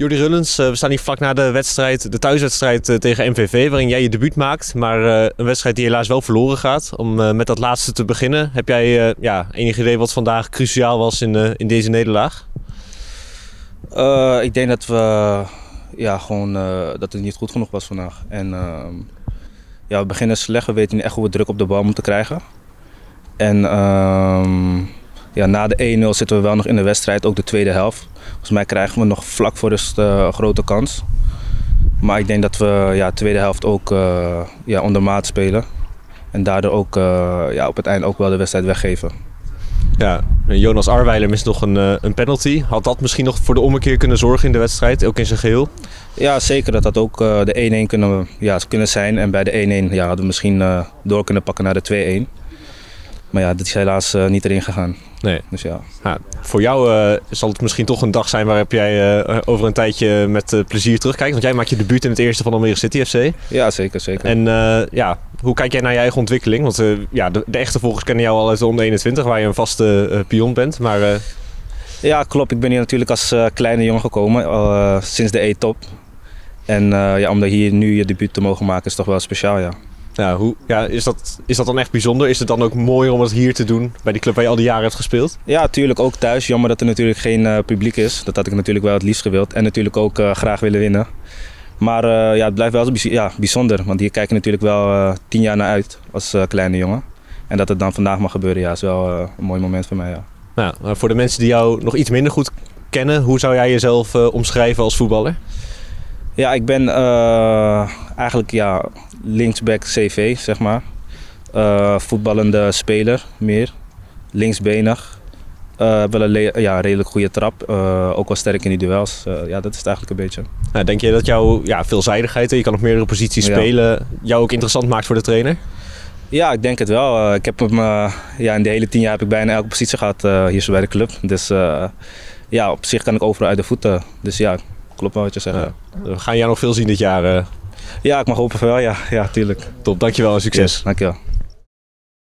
Jordi Rullens, we staan hier vlak na de wedstrijd, de thuiswedstrijd tegen MVV, waarin jij je debuut maakt. Maar een wedstrijd die helaas wel verloren gaat. Om met dat laatste te beginnen, heb jij ja, enig idee wat vandaag cruciaal was in, in deze nederlaag? ik denk dat we ja, gewoon, dat het niet goed genoeg was vandaag. En ehm, ja, we beginnen slecht, we weten niet echt hoe we druk op de bal moeten krijgen. En ehm, ja, na de 1-0 zitten we wel nog in de wedstrijd, ook de tweede helft. Volgens mij krijgen we nog vlak voor rust een grote kans. Maar ik denk dat we ja, de tweede helft ook uh, ja, onder maat spelen. En daardoor ook uh, ja, op het eind ook wel de wedstrijd weggeven. Ja, Jonas Arweiler mist nog een, een penalty. Had dat misschien nog voor de ommekeer kunnen zorgen in de wedstrijd, ook in zijn geheel? Ja, zeker. Dat had ook de 1-1 kunnen, ja, kunnen zijn. En bij de 1-1 ja, hadden we misschien door kunnen pakken naar de 2-1. Maar ja, dat is helaas uh, niet erin gegaan. Nee. Dus ja. ja voor jou uh, zal het misschien toch een dag zijn waarop jij uh, over een tijdje met plezier terugkijkt. Want jij maakt je debuut in het eerste van Almere City FC. Ja, zeker. zeker. En ja, hoe kijk jij naar je eigen ontwikkeling? Want ja, de, de, echte volgers kennen jou al uit de onder 21, waar je een vaste pion bent. Maar, Ja, klopt. Ik ben hier natuurlijk als kleine jongen gekomen, sinds de E-top. En ja, om hier nu je debuut te mogen maken is toch wel speciaal, ja. Ja, hoe, ja, is, dat, is dat dan echt bijzonder? Is het dan ook mooier om het hier te doen, bij die club waar je al die jaren hebt gespeeld? Ja, natuurlijk ook thuis. Jammer dat er natuurlijk geen uh, publiek is. Dat had ik natuurlijk wel het liefst gewild. En natuurlijk ook uh, graag willen winnen. Maar uh, ja, het blijft wel ja, bijzonder. Want hier kijk je natuurlijk wel tien jaar naar uit als kleine jongen. En dat het dan vandaag mag gebeuren, ja, is wel een mooi moment voor mij. Ja. Nou, voor de mensen die jou nog iets minder goed kennen, hoe zou jij jezelf omschrijven als voetballer? Ja, ik ben eigenlijk ja, linksback CV, zeg maar. Uh, voetballende speler, meer. Linksbenig. Uh, wel een ja, redelijk goede trap. Uh, ook wel sterk in die duels. ja, dat is het eigenlijk een beetje. Nou, denk je dat jouw ja, veelzijdigheid, je kan op meerdere posities spelen, jou ook interessant maakt voor de trainer? Ja, ik denk het wel. ik heb hem, ja, in de hele tien jaar heb ik bijna elke positie gehad hier zo bij de club. Dus ja, op zich kan ik overal uit de voeten. Dus ja, klopt wel wat je zegt. Ja. We gaan jou nog veel zien dit jaar. Ja, ik mag hopen van wel. Ja, ja, tuurlijk. Top, dankjewel en succes. Yes, dankjewel.